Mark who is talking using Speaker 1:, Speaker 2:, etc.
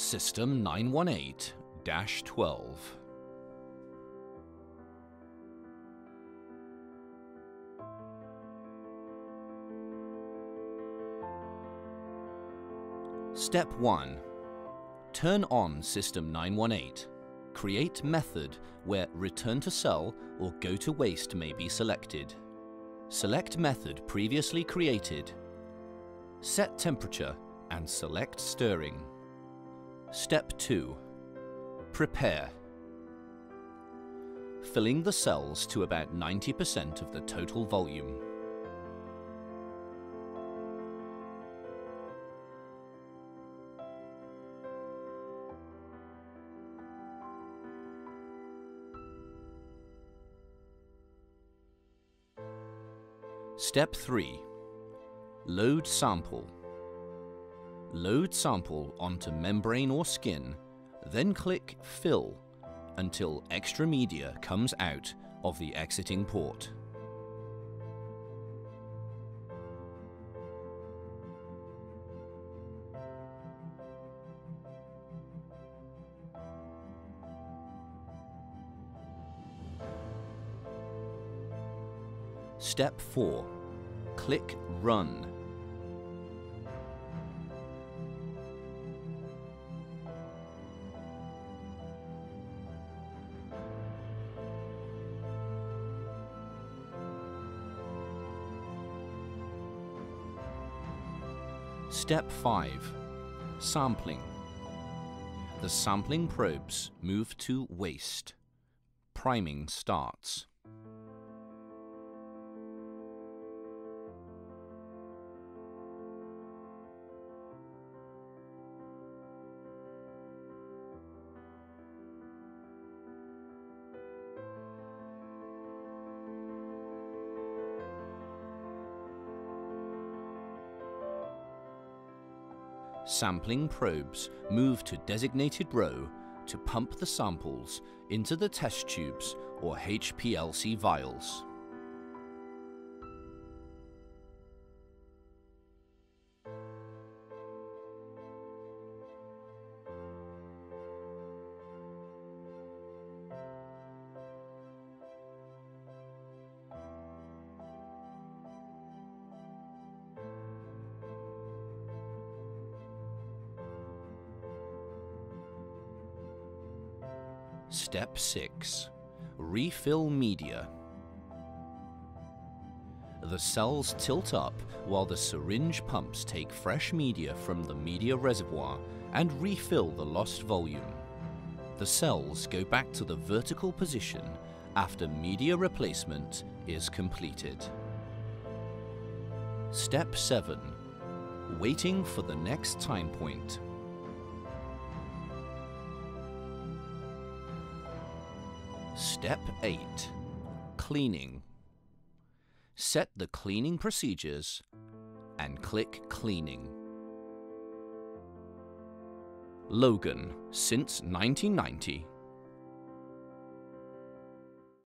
Speaker 1: System 918-12. Step 1. Turn on System 918. Create method where Return to Cell or Go to Waste may be selected. Select method previously created. Set temperature and select stirring. Step 2. Prepare. Filling the cells to about 90% of the total volume. Step 3. Load sample. Load sample onto membrane or skin, then click Fill until extra media comes out of the exiting port. Step 4. Click Run. Step 5. Sampling. The sampling probes move to waste. Priming starts. Sampling probes move to designated row to pump the samples into the test tubes or HPLC vials. Step 6. Refill media. The cells tilt up while the syringe pumps take fresh media from the media reservoir and refill the lost volume. The cells go back to the vertical position after media replacement is completed. Step 7. Waiting for the next time point. Step 8. Cleaning. Set the cleaning procedures and click Cleaning. Logan, since 1990,